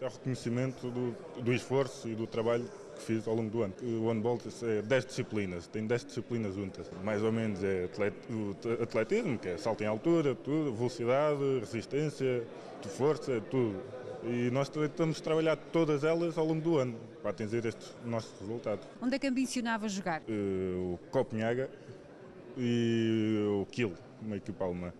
É o reconhecimento do, do esforço e do trabalho que fiz ao longo do ano. O handball é 10 disciplinas, tem 10 disciplinas juntas. Mais ou menos é o atletismo, que é salto em altura, tudo, velocidade, resistência, força, tudo. E nós tentamos trabalhar todas elas ao longo do ano para atingir este nosso resultado. Onde é que ambicionava jogar? Eh, o Copenhaga e o Kiel, uma equipa alemã.